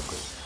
Thank you.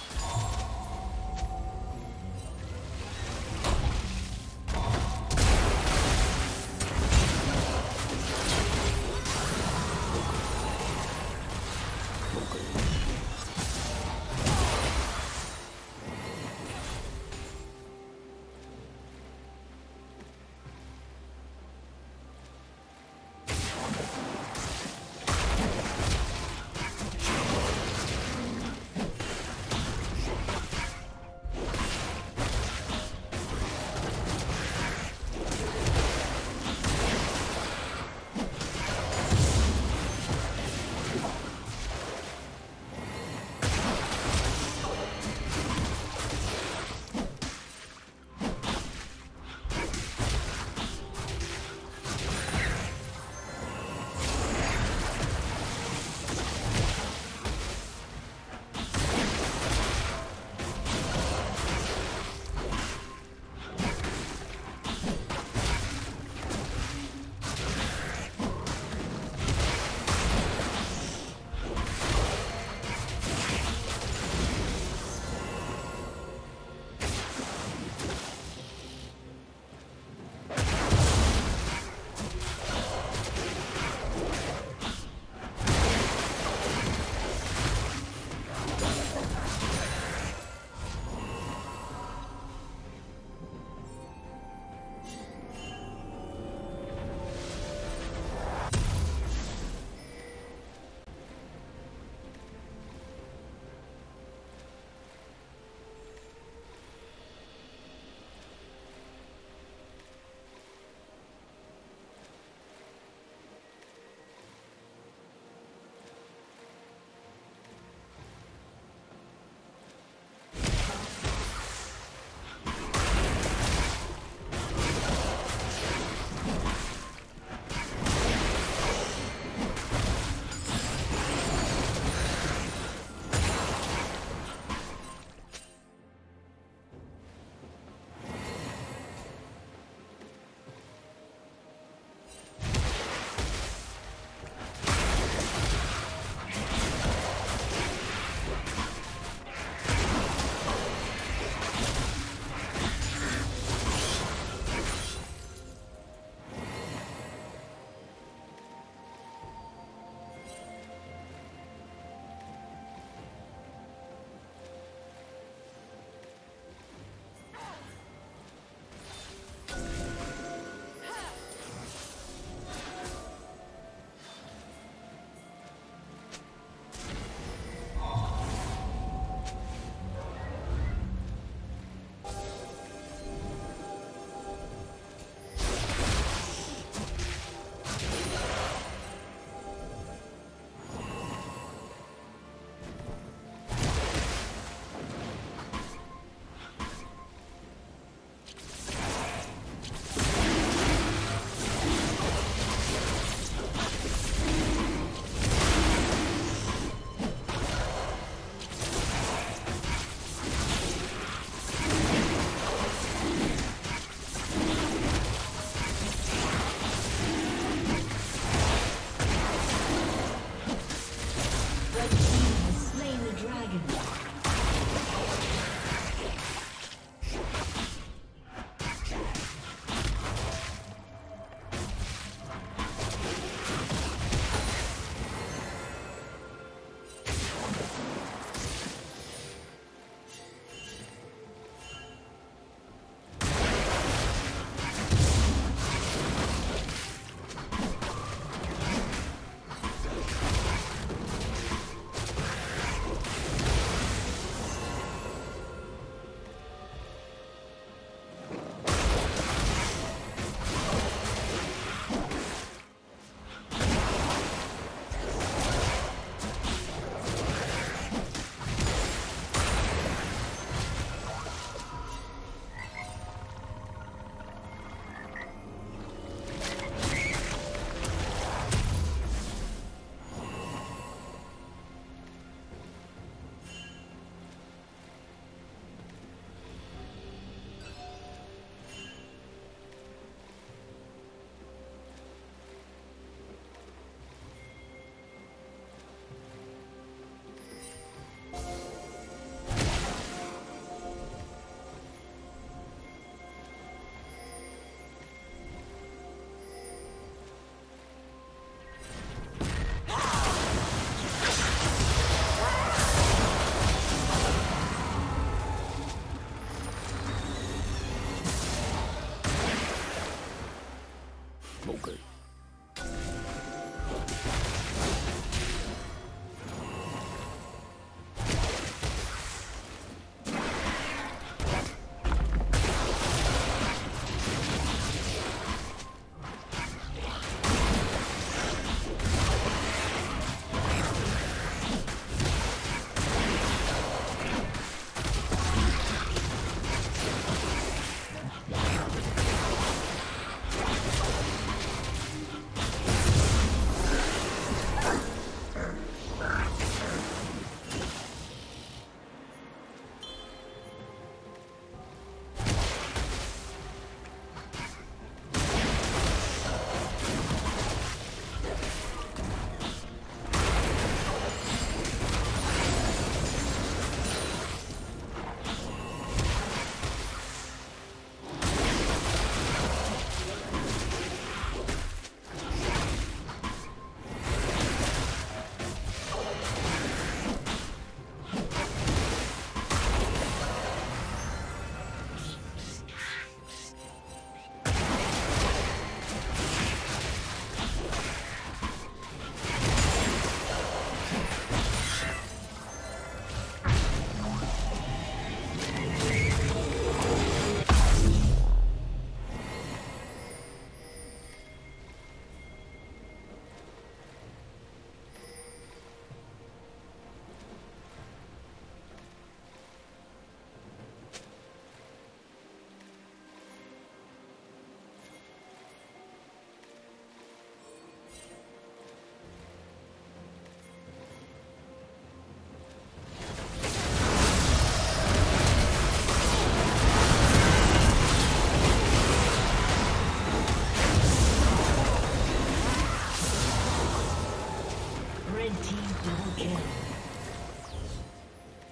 Double kill.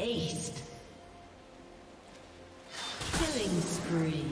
Aced. Killing spree.